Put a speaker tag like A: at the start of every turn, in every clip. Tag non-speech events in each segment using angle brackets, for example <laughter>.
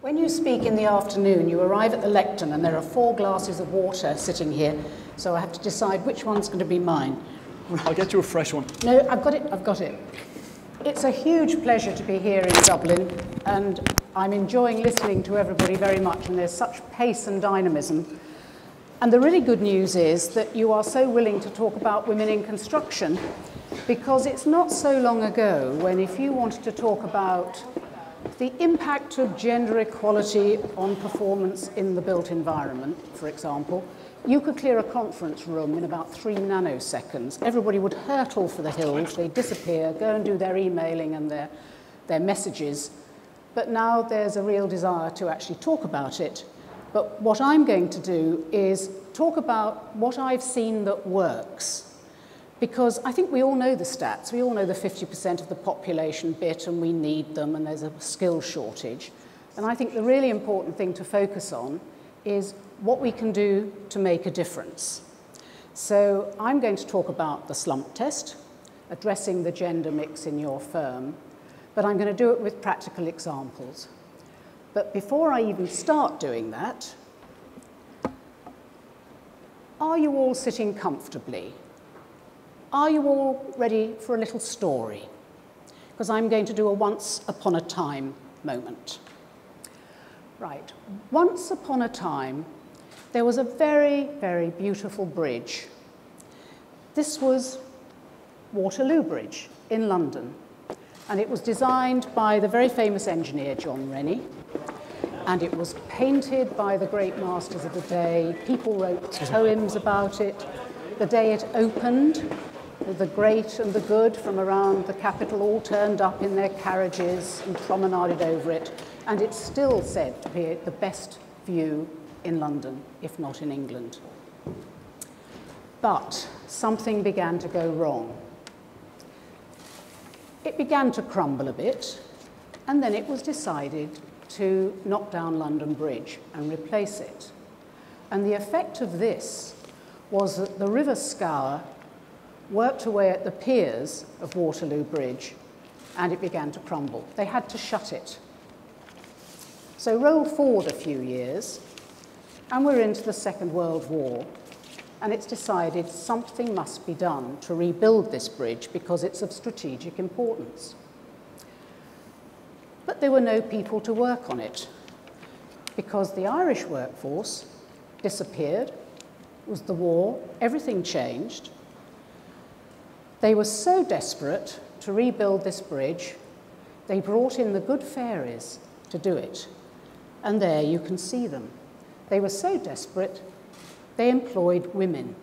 A: When you speak in the afternoon, you arrive at the lectern and there are four glasses of water sitting here, so I have to decide which one's going to be mine. <laughs>
B: I'll get you a fresh one.
A: No, I've got it, I've got it. It's a huge pleasure to be here in Dublin, and I'm enjoying listening to everybody very much, and there's such pace and dynamism. And the really good news is that you are so willing to talk about women in construction, because it's not so long ago when if you wanted to talk about the impact of gender equality on performance in the built environment, for example, you could clear a conference room in about three nanoseconds. Everybody would hurtle for the hills, they'd disappear, go and do their emailing and their, their messages. But now there's a real desire to actually talk about it. But what I'm going to do is talk about what I've seen that works because I think we all know the stats. We all know the 50% of the population bit and we need them and there's a skill shortage. And I think the really important thing to focus on is what we can do to make a difference. So I'm going to talk about the slump test, addressing the gender mix in your firm, but I'm going to do it with practical examples. But before I even start doing that, are you all sitting comfortably? Are you all ready for a little story? Because I'm going to do a once upon a time moment. Right, once upon a time, there was a very, very beautiful bridge. This was Waterloo Bridge in London, and it was designed by the very famous engineer John Rennie, and it was painted by the great masters of the day. People wrote poems about it. The day it opened, the great and the good from around the capital all turned up in their carriages and promenaded over it, and it's still said to be the best view in London, if not in England. But something began to go wrong. It began to crumble a bit, and then it was decided to knock down London Bridge and replace it. And the effect of this was that the River Stour worked away at the piers of Waterloo Bridge and it began to crumble. They had to shut it. So roll forward a few years and we're into the Second World War and it's decided something must be done to rebuild this bridge because it's of strategic importance. But there were no people to work on it because the Irish workforce disappeared, it was the war, everything changed, they were so desperate to rebuild this bridge, they brought in the good fairies to do it. And there you can see them. They were so desperate, they employed women.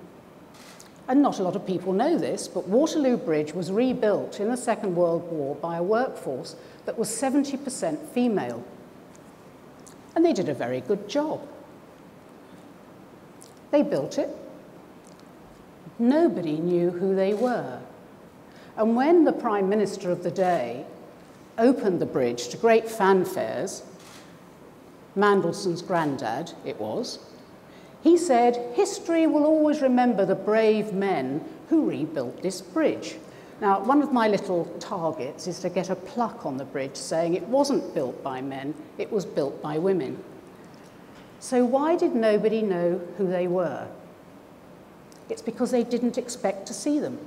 A: And not a lot of people know this, but Waterloo Bridge was rebuilt in the Second World War by a workforce that was 70% female. And they did a very good job. They built it, Nobody knew who they were. And when the Prime Minister of the day opened the bridge to great fanfares, Mandelson's granddad it was, he said, History will always remember the brave men who rebuilt this bridge. Now, one of my little targets is to get a plaque on the bridge saying it wasn't built by men, it was built by women. So, why did nobody know who they were? It's because they didn't expect to see them.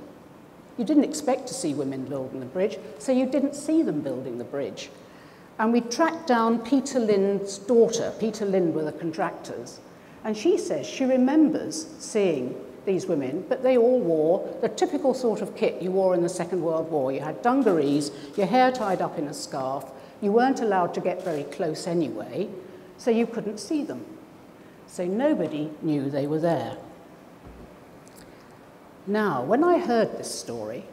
A: You didn't expect to see women building the bridge, so you didn't see them building the bridge. And we tracked down Peter Lind's daughter. Peter Lind were the contractors. And she says she remembers seeing these women, but they all wore the typical sort of kit you wore in the Second World War. You had dungarees, your hair tied up in a scarf. You weren't allowed to get very close anyway, so you couldn't see them. So nobody knew they were there. Now, when I heard this story,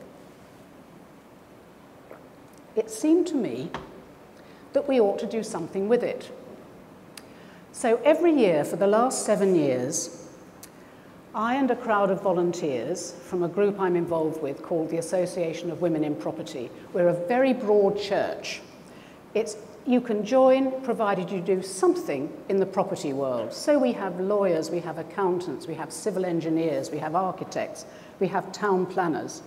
A: it seemed to me that we ought to do something with it. So every year for the last seven years, I and a crowd of volunteers from a group I'm involved with called the Association of Women in Property, we're a very broad church. It's, you can join provided you do something in the property world. So we have lawyers, we have accountants, we have civil engineers, we have architects, we have town planners.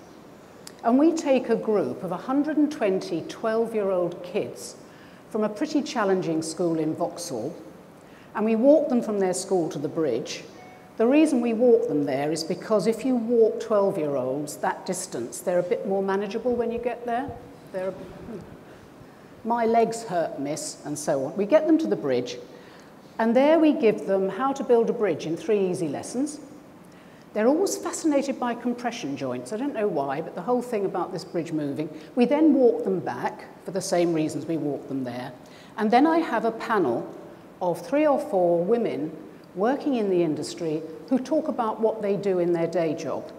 A: And we take a group of 120 12-year-old kids from a pretty challenging school in Vauxhall, and we walk them from their school to the bridge. The reason we walk them there is because if you walk 12 year olds that distance, they're a bit more manageable when you get there. They're my legs hurt, miss, and so on. We get them to the bridge, and there we give them how to build a bridge in three easy lessons. They're always fascinated by compression joints. I don't know why, but the whole thing about this bridge moving. We then walk them back for the same reasons we walked them there. And then I have a panel of three or four women working in the industry who talk about what they do in their day job.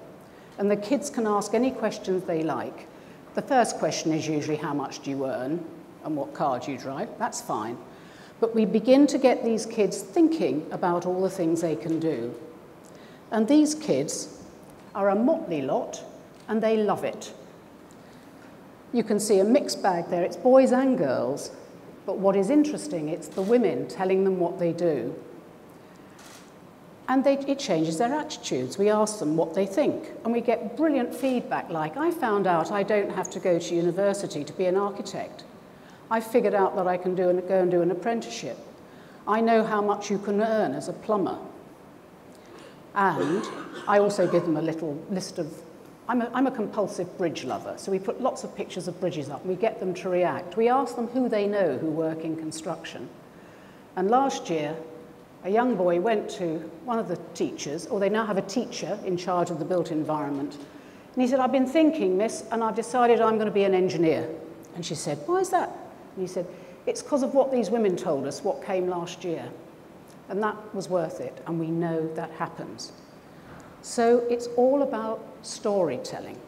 A: And the kids can ask any questions they like. The first question is usually how much do you earn and what car do you drive? That's fine. But we begin to get these kids thinking about all the things they can do. And these kids are a motley lot and they love it. You can see a mixed bag there. It's boys and girls. But what is interesting, it's the women telling them what they do. And they, it changes their attitudes. We ask them what they think, and we get brilliant feedback like, I found out I don't have to go to university to be an architect. I figured out that I can do an, go and do an apprenticeship. I know how much you can earn as a plumber. And I also give them a little list of I'm a, I'm a compulsive bridge lover, so we put lots of pictures of bridges up we get them to react. We ask them who they know who work in construction. And last year, a young boy went to one of the teachers, or they now have a teacher in charge of the built environment. And he said, I've been thinking, miss, and I've decided I'm going to be an engineer. And she said, why is that? And he said, it's because of what these women told us, what came last year. And that was worth it, and we know that happens. So it's all about storytelling.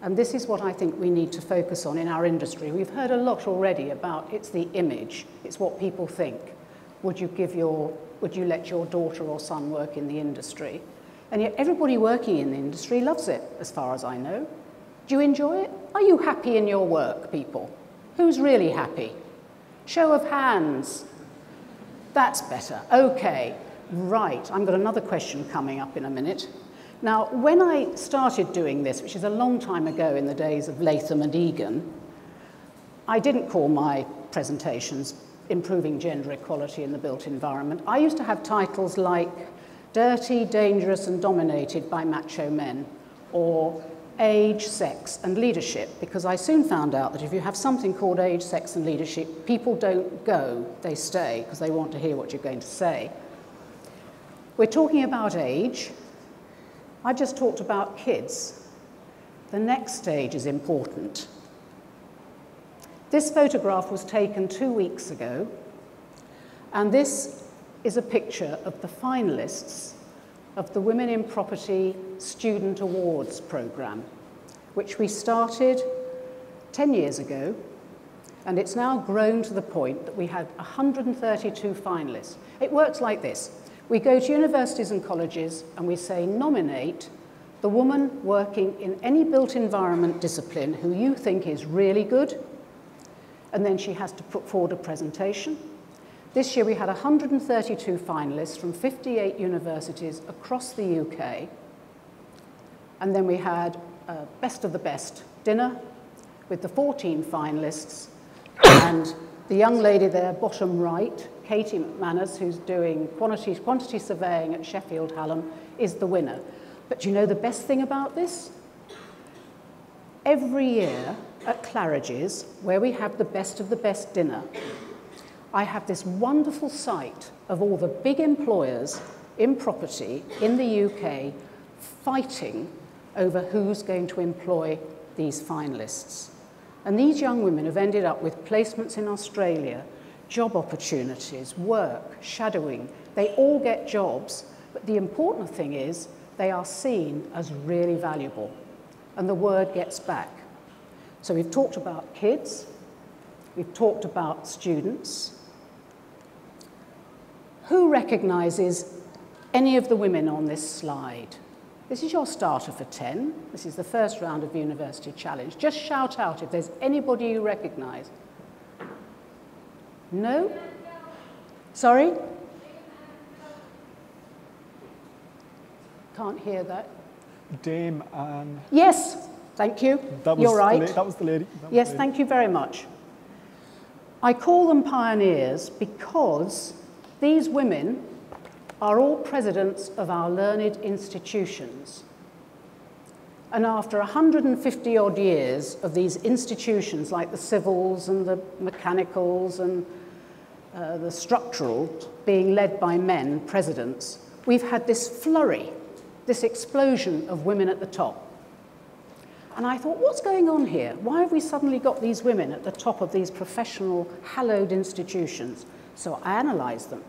A: And this is what I think we need to focus on in our industry. We've heard a lot already about it's the image, it's what people think. Would you, give your, would you let your daughter or son work in the industry? And yet everybody working in the industry loves it, as far as I know. Do you enjoy it? Are you happy in your work, people? Who's really happy? Show of hands. That's better. Okay. Right, I've got another question coming up in a minute. Now, when I started doing this, which is a long time ago in the days of Latham and Egan, I didn't call my presentations Improving Gender Equality in the Built Environment. I used to have titles like Dirty, Dangerous and Dominated by Macho Men, or Age, Sex and Leadership, because I soon found out that if you have something called Age, Sex and Leadership, people don't go, they stay, because they want to hear what you're going to say. We're talking about age. I just talked about kids. The next stage is important. This photograph was taken two weeks ago, and this is a picture of the finalists of the Women in Property Student Awards programme, which we started 10 years ago, and it's now grown to the point that we had 132 finalists. It works like this. We go to universities and colleges and we say nominate the woman working in any built environment discipline who you think is really good, and then she has to put forward a presentation. This year we had 132 finalists from 58 universities across the UK, and then we had a best of the best dinner with the 14 finalists, and the young lady there, bottom right, Katie McManus, who's doing quantity, quantity surveying at Sheffield Hallam, is the winner. But you know the best thing about this? Every year at Claridge's, where we have the best of the best dinner, I have this wonderful sight of all the big employers in property in the UK fighting over who's going to employ these finalists. And these young women have ended up with placements in Australia job opportunities, work, shadowing. They all get jobs, but the important thing is they are seen as really valuable and the word gets back. So we've talked about kids, we've talked about students. Who recognises any of the women on this slide? This is your starter for 10. This is the first round of University Challenge. Just shout out if there's anybody you recognise. No? Sorry? Can't hear that.
B: Dame Anne.
A: Yes, thank you.
B: That was
A: You're right.
B: That was the lady.
A: yes,
B: the lady.
A: thank you very much. I call them pioneers because these women are all presidents of our learned institutions. And after 150 odd years of these institutions, like the civils and the mechanicals and uh, the structural, being led by men, presidents, we've had this flurry, this explosion of women at the top. And I thought, what's going on here? Why have we suddenly got these women at the top of these professional, hallowed institutions? So I analysed them.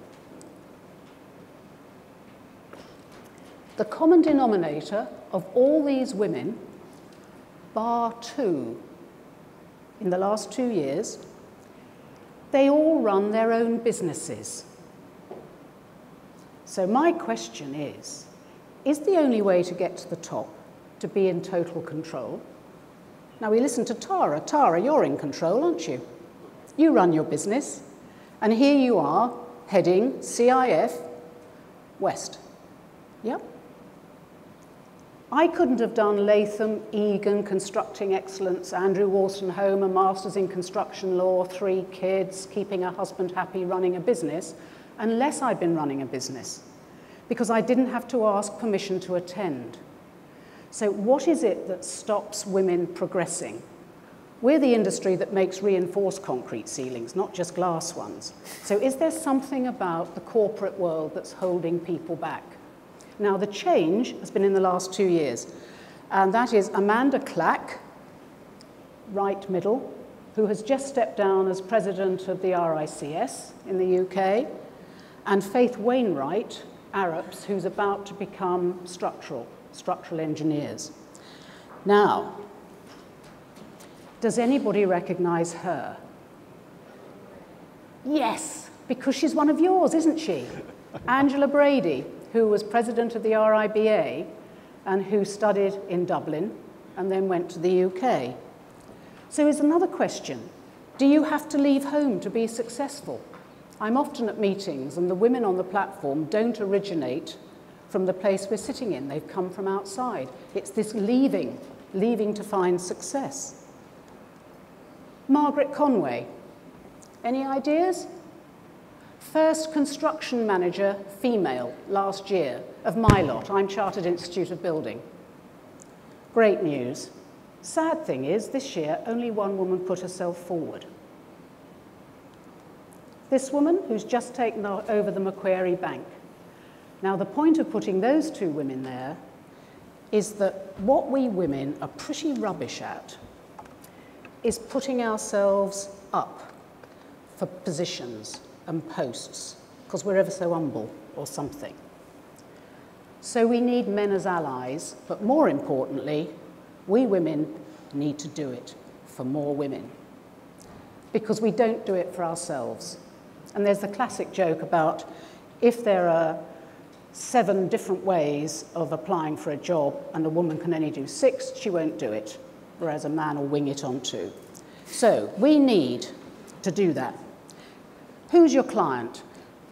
A: The common denominator of all these women, bar two, in the last two years, they all run their own businesses. So my question is, is the only way to get to the top to be in total control. Now we listen to Tara. Tara, you're in control, aren't you? You run your business. And here you are heading CIF West. Yep. I couldn't have done Latham, Egan, Constructing Excellence, Andrew Wolstenholme, a Masters in Construction Law, three kids, keeping a husband happy, running a business, unless I'd been running a business, because I didn't have to ask permission to attend. So what is it that stops women progressing? We're the industry that makes reinforced concrete ceilings, not just glass ones. So is there something about the corporate world that's holding people back? Now, the change has been in the last two years, and that is Amanda Clack, right middle, who has just stepped down as president of the RICS in the UK, and Faith Wainwright, Arup's, who's about to become structural structural engineers. Now, does anybody recognize her? Yes, because she's one of yours, isn't she? <laughs> Angela Brady, who was president of the RIBA and who studied in Dublin and then went to the UK. So is another question, do you have to leave home to be successful? I'm often at meetings and the women on the platform don't originate from the place we're sitting in. They've come from outside. It's this leaving, leaving to find success. Margaret Conway. Any ideas? First construction manager, female, last year, of my lot. I'm Chartered Institute of Building. Great news. Sad thing is, this year, only one woman put herself forward. This woman, who's just taken over the Macquarie Bank, now, the point of putting those two women there is that what we women are pretty rubbish at is putting ourselves up for positions and posts because we're ever so humble or something. So we need men as allies, but more importantly, we women need to do it for more women because we don't do it for ourselves. And there's the classic joke about if there are seven different ways of applying for a job and a woman can only do six, she won't do it, whereas a man will wing it on two. So we need to do that. Who's your client?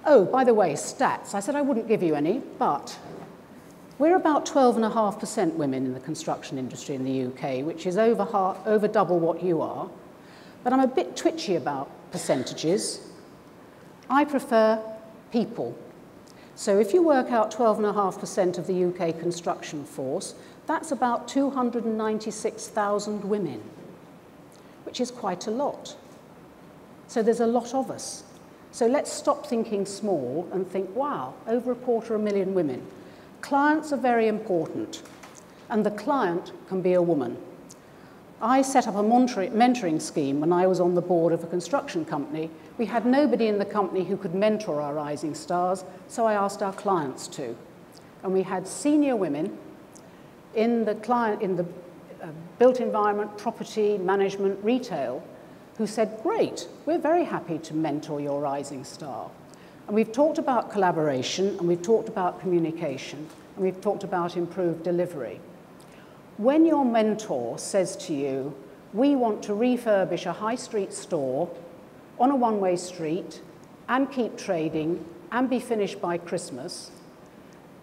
A: Oh, by the way, stats. I said I wouldn't give you any, but we're about 12.5% women in the construction industry in the UK, which is over, half, over double what you are. But I'm a bit twitchy about percentages. I prefer people so if you work out 12.5% of the UK construction force, that's about 296,000 women, which is quite a lot. So there's a lot of us. So let's stop thinking small and think, wow, over a quarter of a million women. Clients are very important, and the client can be a woman. I set up a mentoring scheme when I was on the board of a construction company. We had nobody in the company who could mentor our rising stars, so I asked our clients to. And we had senior women in the, client, in the uh, built environment, property, management, retail, who said, great, we're very happy to mentor your rising star. And we've talked about collaboration, and we've talked about communication, and we've talked about improved delivery. When your mentor says to you, we want to refurbish a high street store on a one-way street and keep trading and be finished by Christmas,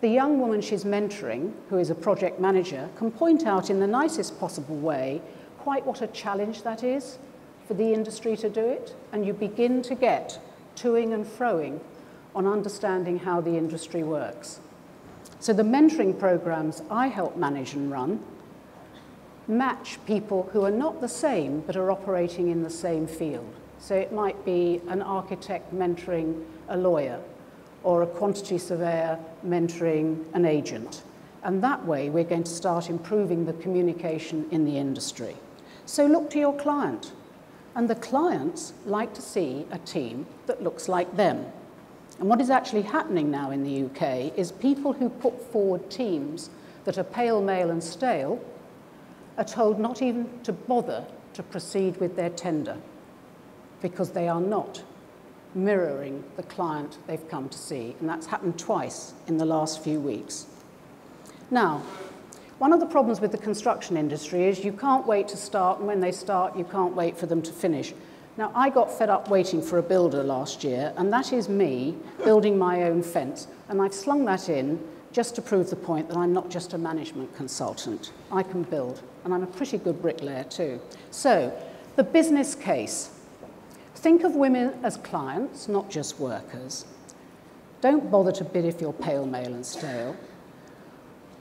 A: the young woman she's mentoring, who is a project manager, can point out in the nicest possible way quite what a challenge that is for the industry to do it, and you begin to get toing and froing on understanding how the industry works. So the mentoring programs I help manage and run match people who are not the same but are operating in the same field. So it might be an architect mentoring a lawyer or a quantity surveyor mentoring an agent. And that way we're going to start improving the communication in the industry. So look to your client. And the clients like to see a team that looks like them. And what is actually happening now in the UK is people who put forward teams that are pale, male and stale are told not even to bother to proceed with their tender because they are not mirroring the client they've come to see. And that's happened twice in the last few weeks. Now, one of the problems with the construction industry is you can't wait to start, and when they start, you can't wait for them to finish. Now, I got fed up waiting for a builder last year, and that is me building my own fence. And I've slung that in just to prove the point that I'm not just a management consultant. I can build, and I'm a pretty good bricklayer too. So, the business case. Think of women as clients, not just workers. Don't bother to bid if you're pale, male and stale.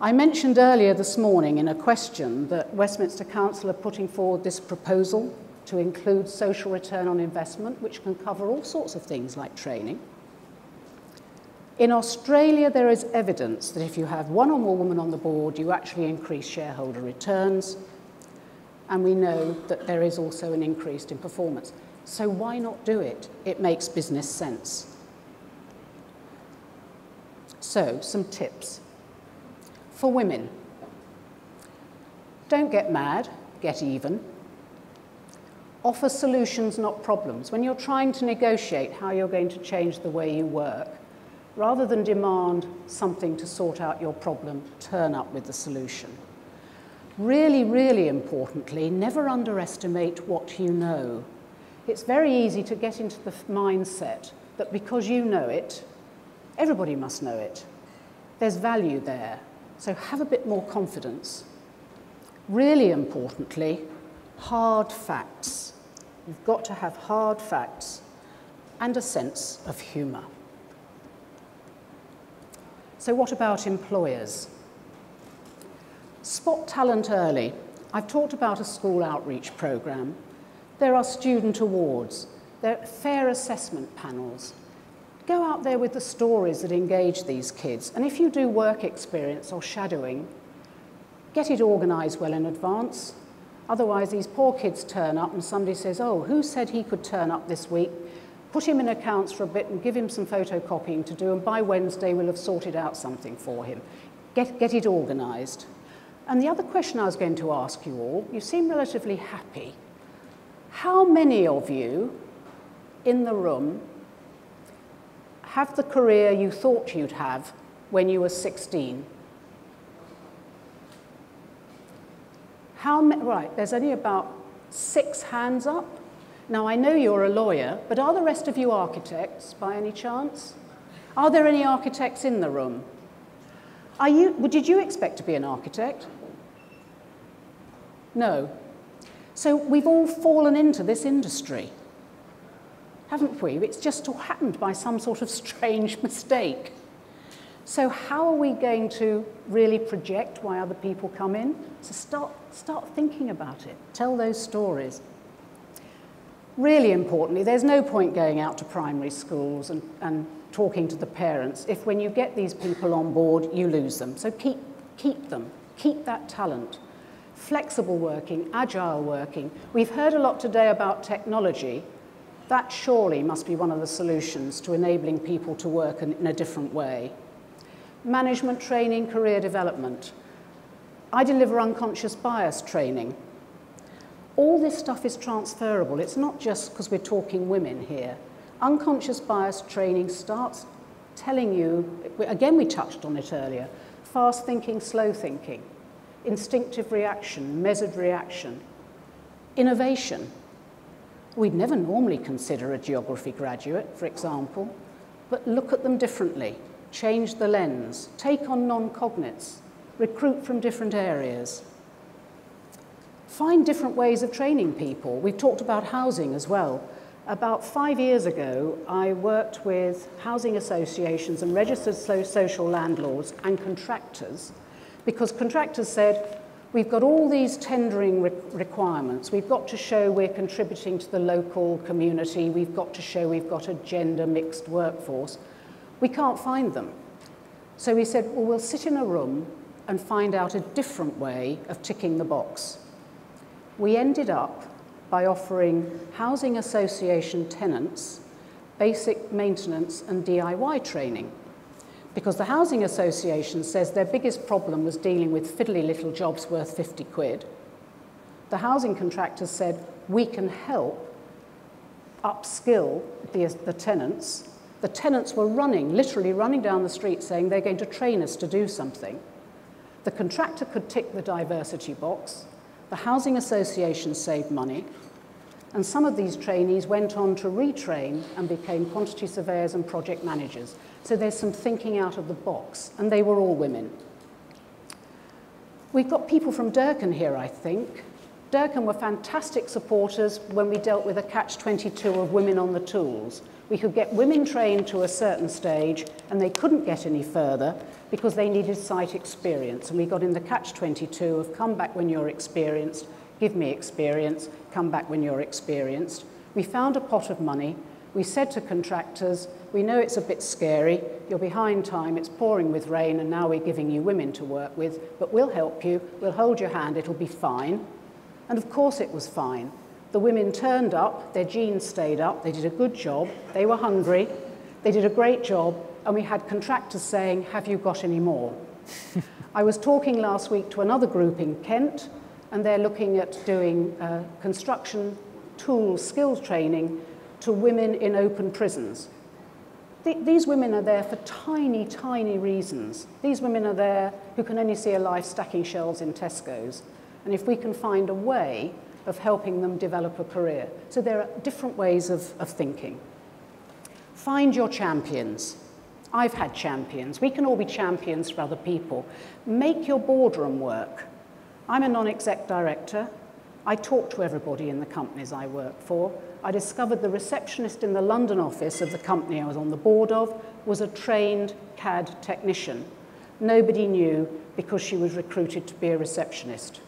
A: I mentioned earlier this morning in a question that Westminster Council are putting forward this proposal to include social return on investment, which can cover all sorts of things like training. In Australia, there is evidence that if you have one or more women on the board, you actually increase shareholder returns. And we know that there is also an increase in performance. So why not do it? It makes business sense. So, some tips. For women, don't get mad, get even. Offer solutions, not problems. When you're trying to negotiate how you're going to change the way you work, rather than demand something to sort out your problem, turn up with the solution. Really, really importantly, never underestimate what you know. It's very easy to get into the mindset that because you know it, everybody must know it. There's value there. So have a bit more confidence. Really importantly, hard facts. You've got to have hard facts and a sense of humour. So what about employers? Spot talent early. I've talked about a school outreach programme. There are student awards. There are fair assessment panels. Go out there with the stories that engage these kids. And if you do work experience or shadowing, get it organised well in advance. Otherwise, these poor kids turn up and somebody says, oh, who said he could turn up this week? Put him in accounts for a bit and give him some photocopying to do, and by Wednesday we'll have sorted out something for him. Get, get it organised. And the other question I was going to ask you all, you seem relatively happy. How many of you in the room have the career you thought you'd have when you were 16? How right, there's only about six hands up. Now, I know you're a lawyer, but are the rest of you architects by any chance? Are there any architects in the room? Are you, did you expect to be an architect? No. So we've all fallen into this industry, haven't we? It's just all happened by some sort of strange <laughs> mistake. So how are we going to really project why other people come in? So start, start thinking about it. Tell those stories. Really importantly, there's no point going out to primary schools and, and talking to the parents if when you get these people on board, you lose them. So keep, keep them. Keep that talent. Flexible working, agile working. We've heard a lot today about technology. That surely must be one of the solutions to enabling people to work in, in a different way management training, career development. I deliver unconscious bias training. All this stuff is transferable. It's not just because we're talking women here. Unconscious bias training starts telling you, again, we touched on it earlier, fast thinking, slow thinking, instinctive reaction, measured reaction, innovation. We'd never normally consider a geography graduate, for example, but look at them differently change the lens, take on non-cognates, recruit from different areas. Find different ways of training people. We've talked about housing as well. About five years ago, I worked with housing associations and registered social landlords and contractors because contractors said, we've got all these tendering re requirements. We've got to show we're contributing to the local community. We've got to show we've got a gender mixed workforce. We can't find them. So we said, well, we'll sit in a room and find out a different way of ticking the box we ended up by offering housing association tenants basic maintenance and DIY training. Because the housing association says their biggest problem was dealing with fiddly little jobs worth 50 quid. The housing contractors said, we can help upskill the, the tenants. The tenants were running, literally running down the street saying they're going to train us to do something. The contractor could tick the diversity box, the Housing Association saved money, and some of these trainees went on to retrain and became quantity surveyors and project managers. So there's some thinking out of the box, and they were all women. We've got people from Durkan here, I think. Durkan were fantastic supporters when we dealt with a catch-22 of women on the tools. We could get women trained to a certain stage, and they couldn't get any further because they needed site experience. And we got in the catch-22 of come back when you're experienced, give me experience, come back when you're experienced. We found a pot of money. We said to contractors, we know it's a bit scary, you're behind time, it's pouring with rain, and now we're giving you women to work with, but we'll help you, we'll hold your hand, it'll be fine. And of course it was fine. The women turned up, their jeans stayed up, they did a good job, they were hungry, they did a great job, and we had contractors saying, have you got any more? <laughs> I was talking last week to another group in Kent, and they're looking at doing uh, construction tool skills training to women in open prisons. Th these women are there for tiny, tiny reasons. These women are there who can only see a life stacking shelves in Tesco's. And if we can find a way of helping them develop a career. So there are different ways of, of thinking. Find your champions. I've had champions. We can all be champions for other people. Make your boardroom work. I'm a non-exec director. I talk to everybody in the companies I work for. I discovered the receptionist in the London office of the company I was on the board of was a trained CAD technician. Nobody knew because she was recruited to be a receptionist.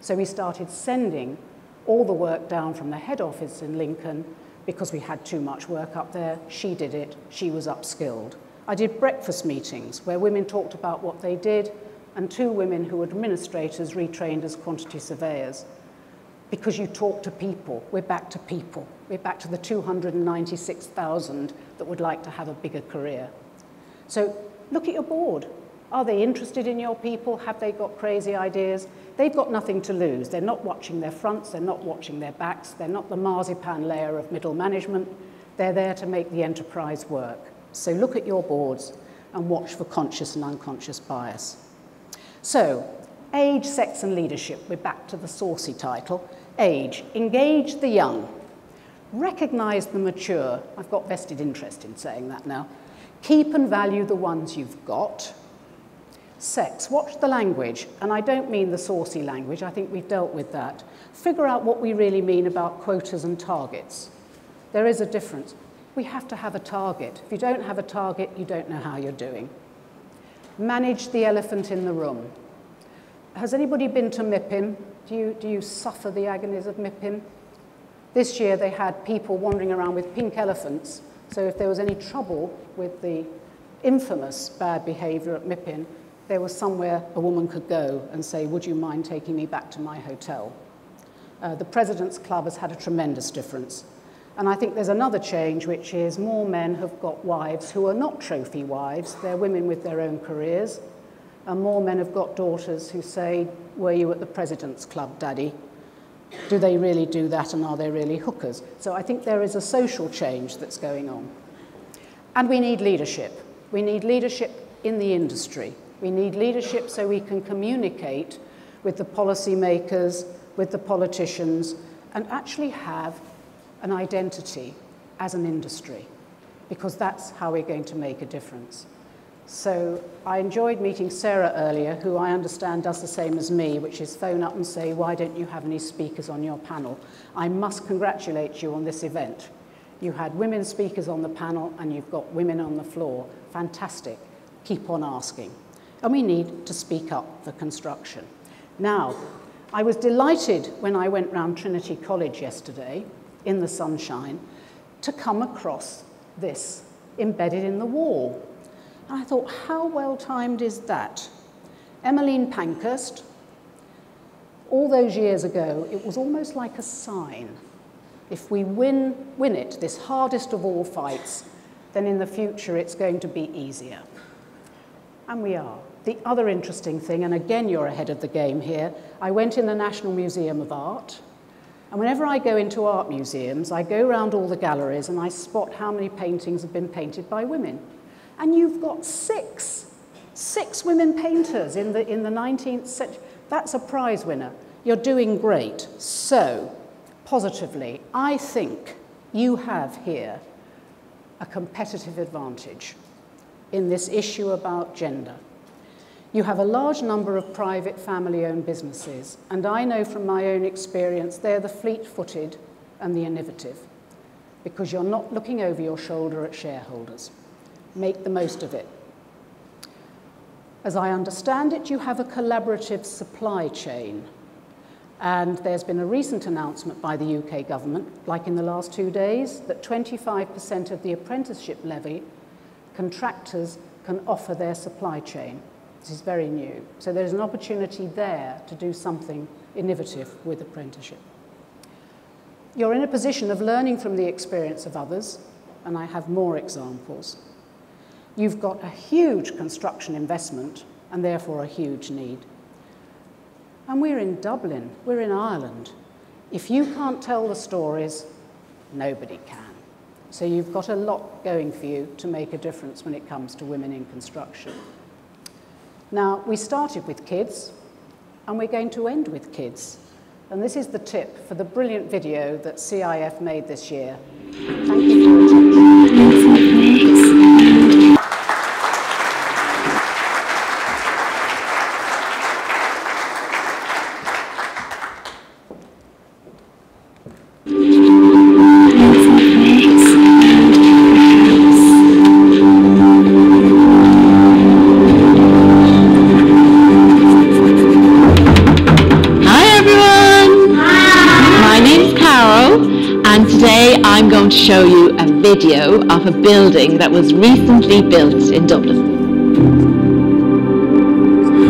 A: So we started sending all the work down from the head office in Lincoln because we had too much work up there. She did it. She was upskilled. I did breakfast meetings where women talked about what they did and two women who were administrators retrained as quantity surveyors. Because you talk to people, we're back to people. We're back to the 296,000 that would like to have a bigger career. So look at your board. Are they interested in your people? Have they got crazy ideas? They've got nothing to lose. They're not watching their fronts, they're not watching their backs, they're not the marzipan layer of middle management. They're there to make the enterprise work. So look at your boards and watch for conscious and unconscious bias. So, age, sex and leadership. We're back to the saucy title. Age, engage the young. Recognize the mature. I've got vested interest in saying that now. Keep and value the ones you've got Sex, watch the language, and I don't mean the saucy language, I think we've dealt with that. Figure out what we really mean about quotas and targets. There is a difference. We have to have a target. If you don't have a target, you don't know how you're doing. Manage the elephant in the room. Has anybody been to MIPIM? Do you, do you suffer the agonies of MIPIM? This year they had people wandering around with pink elephants, so if there was any trouble with the infamous bad behaviour at MIPIM, there was somewhere a woman could go and say, would you mind taking me back to my hotel? Uh, the President's Club has had a tremendous difference. And I think there's another change, which is more men have got wives who are not trophy wives. They're women with their own careers. And more men have got daughters who say, were you at the President's Club, Daddy? Do they really do that and are they really hookers? So I think there is a social change that's going on. And we need leadership. We need leadership in the industry. We need leadership so we can communicate with the policymakers, with the politicians, and actually have an identity as an industry, because that's how we're going to make a difference. So I enjoyed meeting Sarah earlier, who I understand does the same as me, which is phone up and say, why don't you have any speakers on your panel? I must congratulate you on this event. You had women speakers on the panel and you've got women on the floor. Fantastic. Keep on asking. And we need to speak up for construction. Now, I was delighted when I went round Trinity College yesterday in the sunshine to come across this embedded in the wall. I thought, how well timed is that? Emmeline Pankhurst, all those years ago, it was almost like a sign. If we win, win it, this hardest of all fights, then in the future it's going to be easier. And we are. The other interesting thing, and again you're ahead of the game here, I went in the National Museum of Art, and whenever I go into art museums, I go around all the galleries and I spot how many paintings have been painted by women. And you've got six, six women painters in the, in the 19th century. That's a prize winner. You're doing great. So, positively, I think you have here a competitive advantage in this issue about gender. You have a large number of private family-owned businesses, and I know from my own experience they're the fleet-footed and the innovative, because you're not looking over your shoulder at shareholders. Make the most of it. As I understand it, you have a collaborative supply chain, and there's been a recent announcement by the UK government, like in the last two days, that 25% of the apprenticeship levy contractors can offer their supply chain. This is very new. So there's an opportunity there to do something innovative with apprenticeship. You're in a position of learning from the experience of others, and I have more examples. You've got a huge construction investment and therefore a huge need. And we're in Dublin, we're in Ireland. If you can't tell the stories, nobody can. So you've got a lot going for you to make a difference when it comes to women in construction. Now, we started with kids, and we're going to end with kids. And this is the tip for the brilliant video that CIF made this year. Thank you for attention.
C: Video of a building that was recently built in Dublin.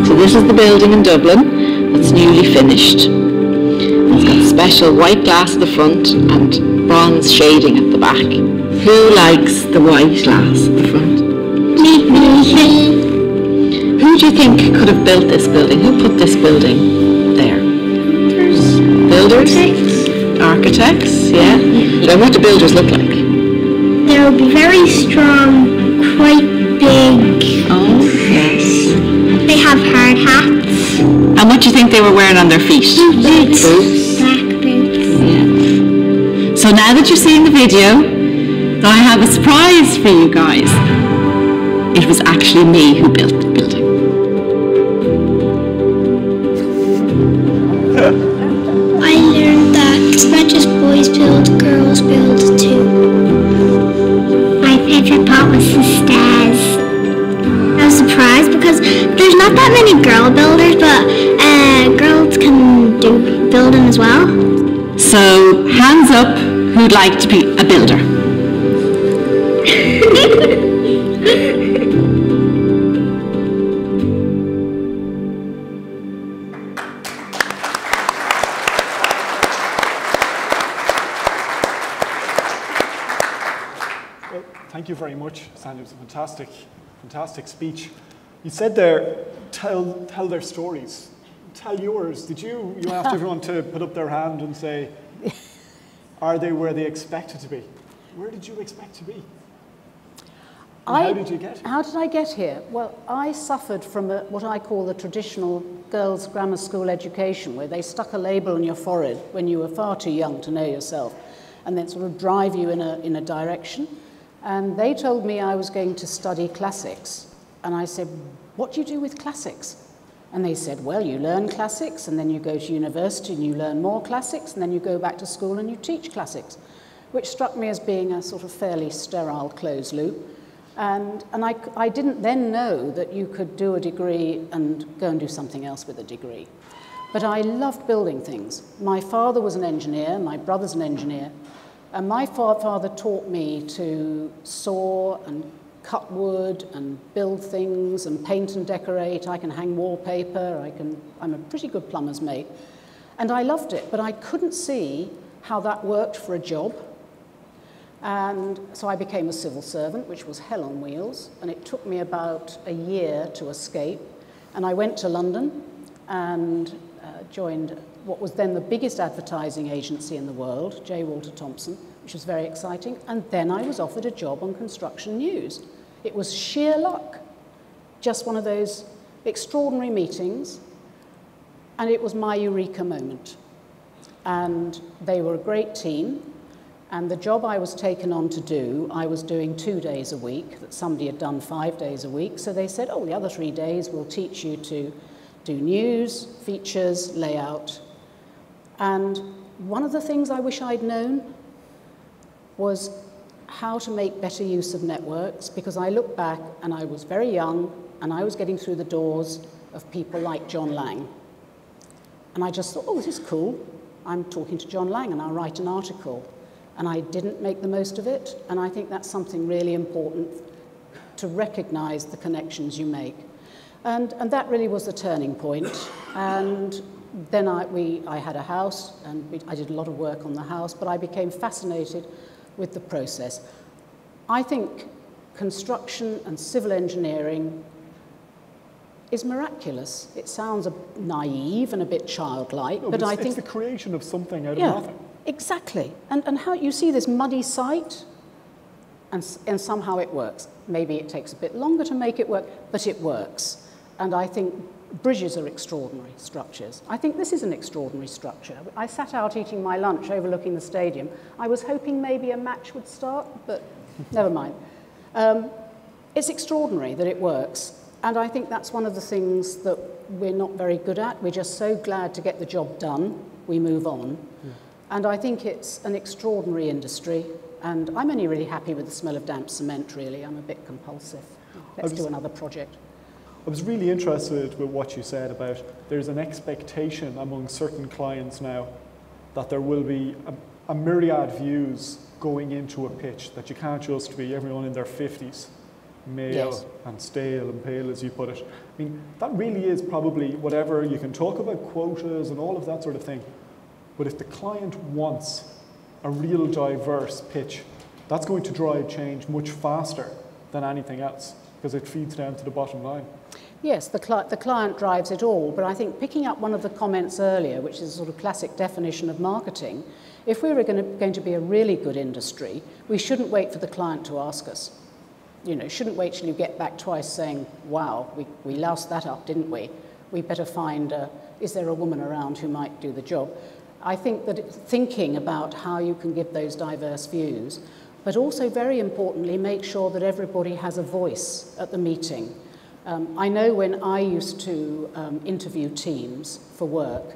C: So this is the building in Dublin that's newly finished. It's got special white glass at the front and bronze shading at the back. Who likes the white glass at the front? Who do you think could have built this building? Who put this building there? Builders?
D: Architects.
C: Architects, yeah. Then what do builders look like?
D: They will be very strong, quite big.
C: Oh, yes.
D: They have hard hats.
C: And what do you think they were wearing on their feet?
D: Boots.
C: Boots.
D: Black boots.
C: Yeah. So now that you're seeing the video, I have a surprise for you guys. It was actually me who built the building.
D: Favorite part was the stairs. I was surprised because there's not that many girl builders, but uh, girls can do building as well.
C: So hands up who'd like to be a builder. <laughs>
B: Sandra. It was a fantastic, fantastic speech. You said there, tell, tell their stories. Tell yours. Did you, you asked <laughs> everyone to put up their hand and say, are they where they expected to be? Where did you expect to be? And how did you get here?
A: How did I get here? Well, I suffered from a, what I call the traditional girls' grammar school education, where they stuck a label on your forehead when you were far too young to know yourself, and then sort of drive you in a, in a direction. And they told me I was going to study classics. And I said, what do you do with classics? And they said, well, you learn classics and then you go to university and you learn more classics and then you go back to school and you teach classics, which struck me as being a sort of fairly sterile closed loop. And, and I, I didn't then know that you could do a degree and go and do something else with a degree. But I loved building things. My father was an engineer, my brother's an engineer, and my father taught me to saw and cut wood and build things and paint and decorate. I can hang wallpaper. I can, I'm a pretty good plumber's mate. And I loved it, but I couldn't see how that worked for a job. And so I became a civil servant, which was hell on wheels. And it took me about a year to escape. And I went to London and joined what was then the biggest advertising agency in the world, J. Walter Thompson, which was very exciting. And then I was offered a job on Construction News. It was sheer luck, just one of those extraordinary meetings, and it was my eureka moment. And they were a great team, and the job I was taken on to do, I was doing two days a week, that somebody had done five days a week. So they said, oh, the other three days we'll teach you to do news, features, layout. And one of the things I wish I'd known was how to make better use of networks because I look back and I was very young and I was getting through the doors of people like John Laing. And I just thought, oh, this is cool. I'm talking to John Laing and I'll write an article. And I didn't make the most of it. And I think that's something really important to recognize the connections you make. And, and that really was the turning point. And then I, we, I had a house and we, I did a lot of work on the house, but I became fascinated with the process. I think construction and civil engineering is miraculous. It sounds a, naive and a bit childlike,
B: no,
A: but,
B: but
A: I think
B: it's the creation of something out
A: yeah,
B: of nothing.
A: Exactly. And, and how you see this muddy site, and, and somehow it works. Maybe it takes a bit longer to make it work, but it works. And I think bridges are extraordinary structures. I think this is an extraordinary structure. I sat out eating my lunch overlooking the stadium. I was hoping maybe a match would start, but never mind. Um, it's extraordinary that it works. And I think that's one of the things that we're not very good at. We're just so glad to get the job done, we move on. Yeah. And I think it's an extraordinary industry. And I'm only really happy with the smell of damp cement, really. I'm a bit compulsive. Let's do another project.
B: I was really interested with what you said about there's an expectation among certain clients now that there will be a, a myriad views going into a pitch, that you can't just be everyone in their 50s, male yes. and stale and pale, as you put it. I mean, that really is probably whatever you can talk about quotas and all of that sort of thing. But if the client wants a real diverse pitch, that's going to drive change much faster than anything else because it feeds down to the bottom line.
A: Yes, the, cli the client drives it all, but I think picking up one of the comments earlier, which is a sort of classic definition of marketing, if we were going to, going to be a really good industry, we shouldn't wait for the client to ask us. You know, shouldn't wait till you get back twice saying, wow, we, we loused that up, didn't we? We better find, uh, is there a woman around who might do the job? I think that thinking about how you can give those diverse views, but also very importantly, make sure that everybody has a voice at the meeting um, I know when I used to um, interview teams for work,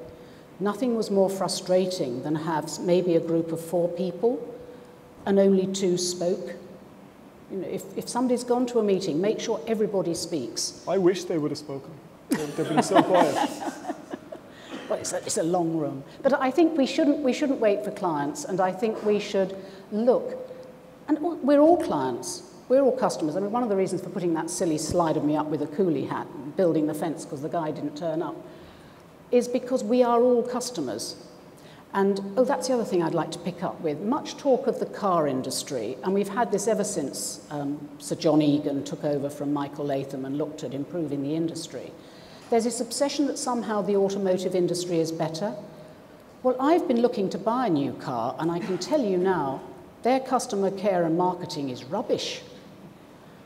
A: nothing was more frustrating than have maybe a group of four people and only two spoke. You know, if, if somebody's gone to a meeting, make sure everybody speaks.
B: I wish they would have spoken. They've been so quiet. <laughs>
A: well, it's a, it's a long room. But I think we shouldn't, we shouldn't wait for clients, and I think we should look. And we're all clients. We're all customers. I mean, one of the reasons for putting that silly slide of me up with a coolie hat building the fence because the guy didn't turn up is because we are all customers. And, oh, that's the other thing I'd like to pick up with. Much talk of the car industry, and we've had this ever since um, Sir John Egan took over from Michael Latham and looked at improving the industry. There's this obsession that somehow the automotive industry is better. Well, I've been looking to buy a new car, and I can tell you now, their customer care and marketing is rubbish.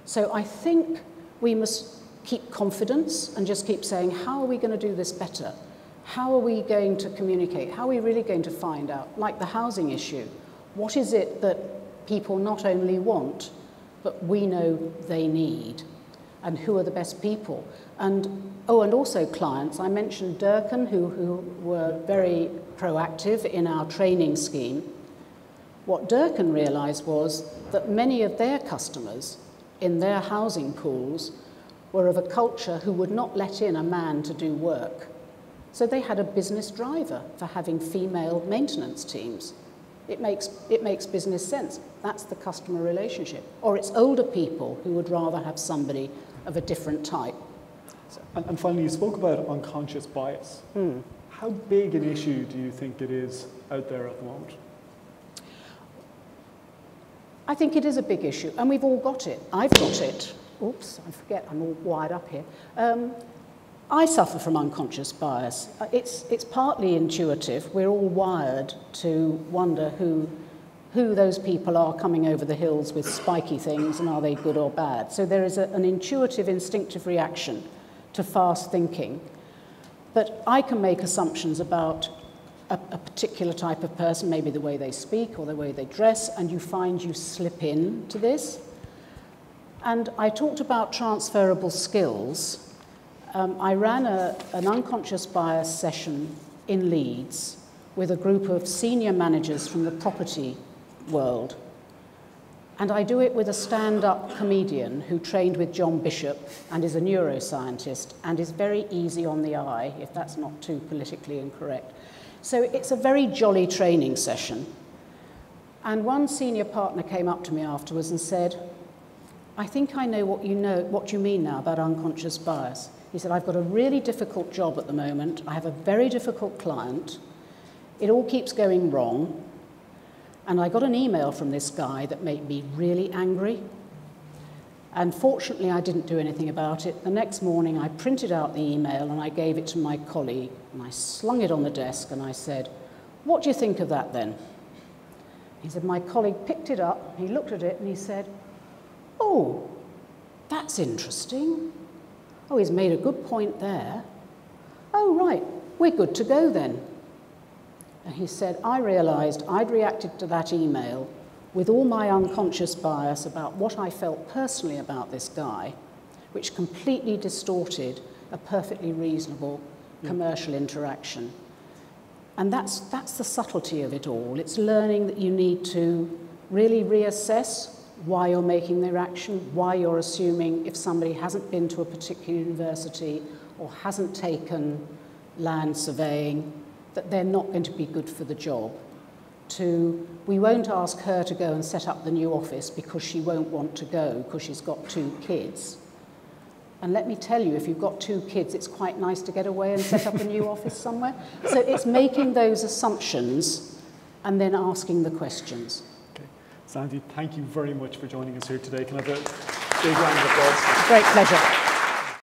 A: So I think we must keep confidence and just keep saying, how are we going to do this better? How are we going to communicate? How are we really going to find out? Like the housing issue, what is it that people not only want, but we know they need? and who are the best people. And, oh, and also clients. I mentioned Durkan, who, who were very proactive in our training scheme. What Durkan realised was that many of their customers in their housing pools were of a culture who would not let in a man to do work. So they had a business driver for having female maintenance teams. It makes, it makes business sense. That's the customer relationship. Or it's older people who would rather have somebody of a different type.
B: And, and finally, you spoke about unconscious bias. Hmm. How big an issue do you think it is out there at the moment?
A: I think it is a big issue, and we've all got it. I've got it. Oops, I forget, I'm all wired up here. Um, I suffer from unconscious bias. Uh, it's, it's partly intuitive. We're all wired to wonder who, who those people are coming over the hills with spiky things and are they good or bad. So there is a, an intuitive, instinctive reaction to fast thinking. But I can make assumptions about a, a particular type of person, maybe the way they speak or the way they dress, and you find you slip in to this. And I talked about transferable skills um, I ran a, an unconscious bias session in Leeds with a group of senior managers from the property world. And I do it with a stand up comedian who trained with John Bishop and is a neuroscientist and is very easy on the eye, if that's not too politically incorrect. So it's a very jolly training session. And one senior partner came up to me afterwards and said, I think I know what you know what you mean now about unconscious bias. He said, I've got a really difficult job at the moment. I have a very difficult client. It all keeps going wrong. And I got an email from this guy that made me really angry. And fortunately, I didn't do anything about it. The next morning, I printed out the email and I gave it to my colleague. And I slung it on the desk and I said, What do you think of that then? He said, My colleague picked it up, he looked at it, and he said, Oh, that's interesting. Oh, he's made a good point there. Oh, right, we're good to go then. And he said, I realised I'd reacted to that email with all my unconscious bias about what I felt personally about this guy, which completely distorted a perfectly reasonable mm. commercial interaction. And that's, that's the subtlety of it all. It's learning that you need to really reassess why you're making the action, why you're assuming if somebody hasn't been to a particular university or hasn't taken land surveying, that they're not going to be good for the job. To, we won't ask her to go and set up the new office because she won't want to go because she's got two kids. And let me tell you, if you've got two kids, it's quite nice to get away and set up a new <laughs> office somewhere. So it's making those assumptions and then asking the questions.
B: Sandi, thank you very much for joining us here today. Can I have a big round of applause?
A: Great pleasure.